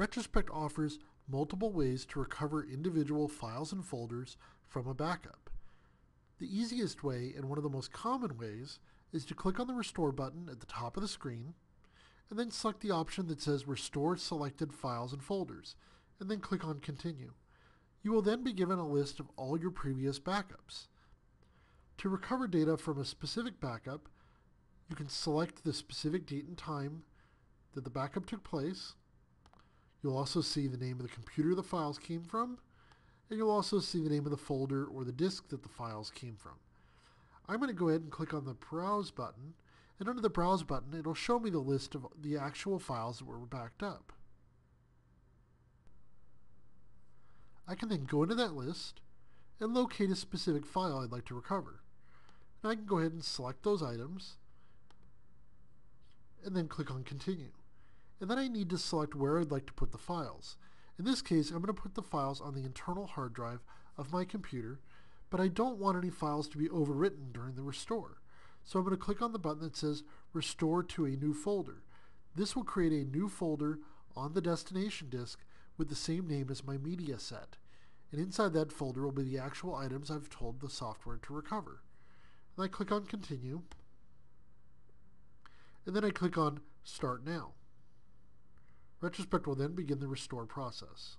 Retrospect offers multiple ways to recover individual files and folders from a backup. The easiest way, and one of the most common ways, is to click on the Restore button at the top of the screen, and then select the option that says Restore Selected Files and Folders, and then click on Continue. You will then be given a list of all your previous backups. To recover data from a specific backup, you can select the specific date and time that the backup took place. You'll also see the name of the computer the files came from, and you'll also see the name of the folder or the disk that the files came from. I'm going to go ahead and click on the Browse button, and under the Browse button, it'll show me the list of the actual files that were backed up. I can then go into that list and locate a specific file I'd like to recover. And I can go ahead and select those items and then click on Continue. And then I need to select where I'd like to put the files. In this case, I'm going to put the files on the internal hard drive of my computer, but I don't want any files to be overwritten during the restore. So I'm going to click on the button that says Restore to a new folder. This will create a new folder on the destination disk with the same name as my media set. And inside that folder will be the actual items I've told the software to recover. And I click on Continue, and then I click on Start Now. Retrospect will then begin the restore process.